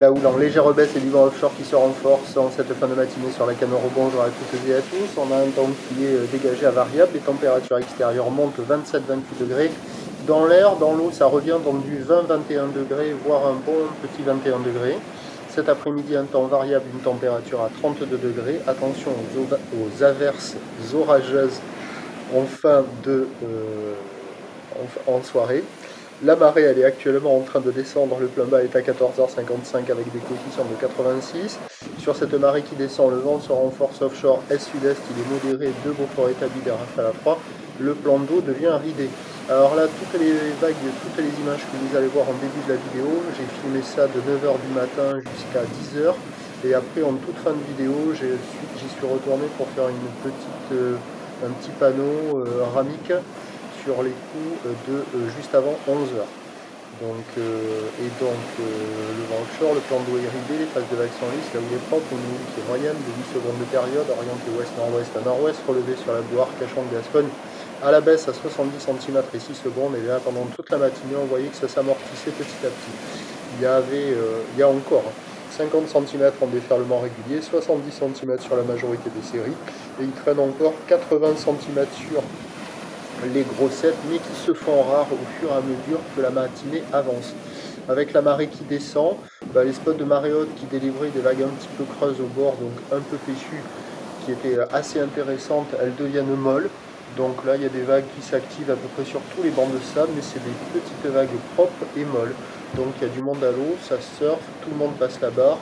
La houle en légère baisse et du vent offshore qui se renforce en cette fin de matinée sur la canne Bonjour à toutes et à tous. On a un temps qui est euh, dégagé à variable. Les températures extérieures montent 27-28 degrés. Dans l'air, dans l'eau, ça revient dans du 20-21 degrés, voire un bon petit 21 degrés. Cet après-midi, un temps variable, une température à 32 degrés. Attention aux, averses orageuses en fin de euh, en soirée. La marée, elle est actuellement en train de descendre. Le plein bas est à 14h55 avec des coefficients de 86. Sur cette marée qui descend, le vent se renforce offshore est-sud-est. Il est modéré, deux Beaufort établis des rafales à froid. Le plan d'eau devient ridé. Alors là, toutes les vagues, toutes les images que vous allez voir en début de la vidéo, j'ai filmé ça de 9h du matin jusqu'à 10h. Et après, en toute fin de vidéo, j'y suis retourné pour faire une petite, euh, un petit panneau euh, sur les coups de euh, juste avant 11h. Donc, euh, et donc euh, le vent le plan d'eau ridé, les phases de vague sans lisse, là où il est propre, une houle qui est moyenne de 8 secondes de période, orientée ouest-nord-ouest à nord-ouest, relevé sur la boire cachant de Gascogne à la baisse à 70 cm et 6 secondes. Et là, pendant toute la matinée, on voyait que ça s'amortissait petit à petit. Il y avait, il y a encore 50 cm en déferlement régulier, 70 cm sur la majorité des séries, et il traîne encore 80 cm sur les grossettes, mais qui se font rares au fur et à mesure que la matinée avance. Avec la marée qui descend, bah, les spots de marée haute qui délivraient des vagues un petit peu creuses au bord, donc un peu péchues, qui étaient assez intéressantes, elles deviennent molles. Donc là, il y a des vagues qui s'activent à peu près sur tous les bancs de sable, mais c'est des petites vagues propres et molles. Donc il y a du monde à l'eau, ça surfe, tout le monde passe la barre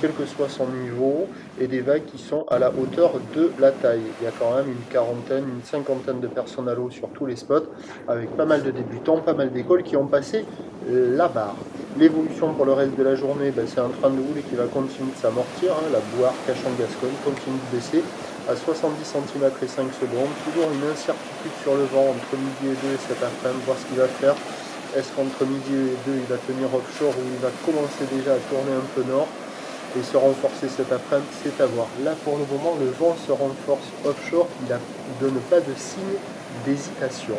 quel que soit son niveau, et des vagues qui sont à la hauteur de la taille. Il y a quand même une quarantaine, une cinquantaine de personnes à l'eau sur tous les spots, avec pas mal de débutants, pas mal d'écoles qui ont passé la barre. L'évolution pour le reste de la journée, ben, c'est un train de houle qui va continuer de s'amortir. Hein. La boire cachant Gascogne continue de baisser à 70 cm et 5 secondes. Toujours une incertitude sur le vent entre midi et 2 cet après-midi, voir ce qu'il va faire. Est-ce qu'entre midi et 2, il va tenir offshore ou il va commencer déjà à tourner un peu nord? Et se renforcer cet après-midi, c'est à voir. Là, pour le moment, le vent se renforce offshore, il ne donne pas de signe d'hésitation.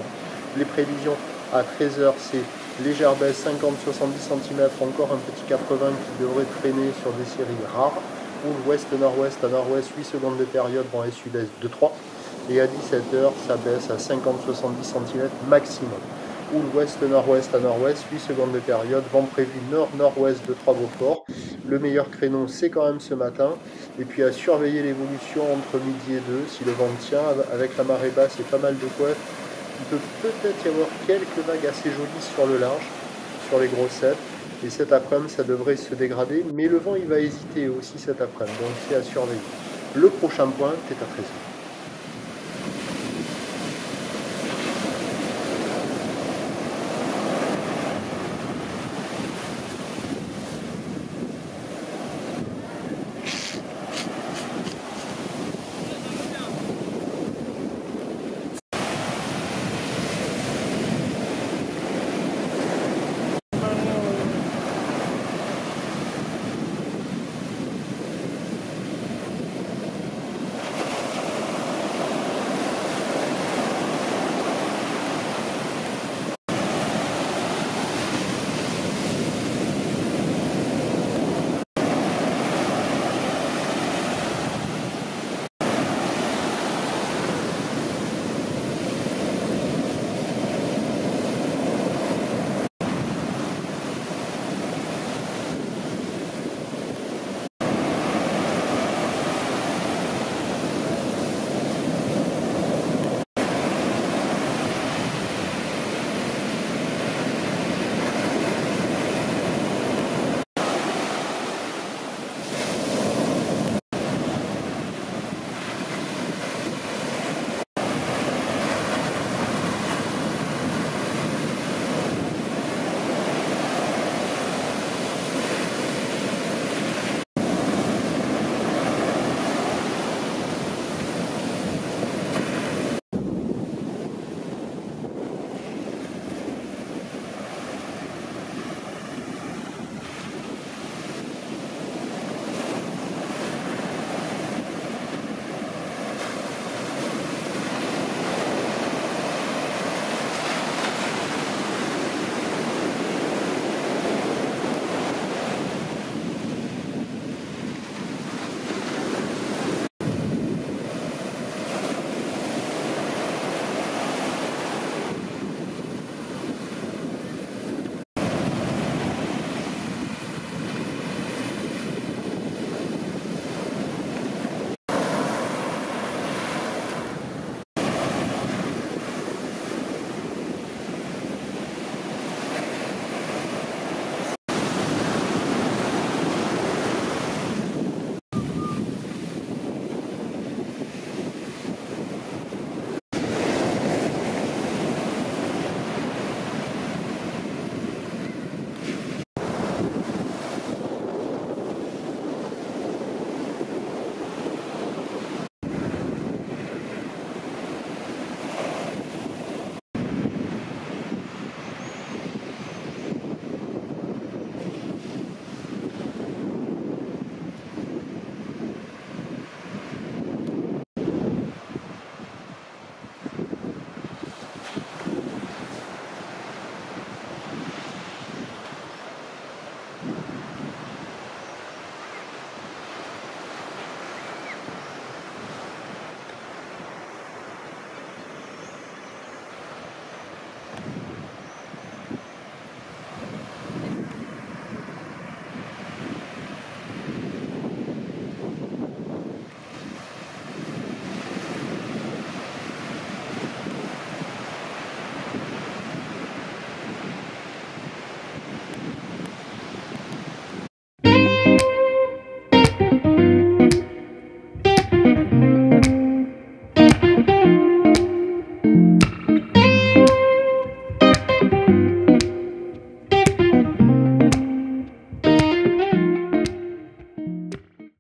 Les prévisions à 13h, c'est légère baisse 50-70 cm, encore un petit 80 qui devrait traîner sur des séries rares. Ou ouest-nord-ouest à nord-ouest, 8 secondes de période, vent et sud-est de 3. Et à 17h, ça baisse à 50-70 cm maximum ou l'ouest-nord-ouest à nord-ouest, 8 secondes de période, vent prévu nord-nord-ouest de 3 Beaufort. Le meilleur créneau, c'est quand même ce matin. Et puis à surveiller l'évolution entre midi et 2, si le vent tient, avec la marée basse et pas mal de couettes, il peut peut-être y avoir quelques vagues assez jolies sur le large, sur les grossettes. Et cet après-midi, ça devrait se dégrader, mais le vent, il va hésiter aussi cet après-midi, donc c'est à surveiller. Le prochain point, c'est à 13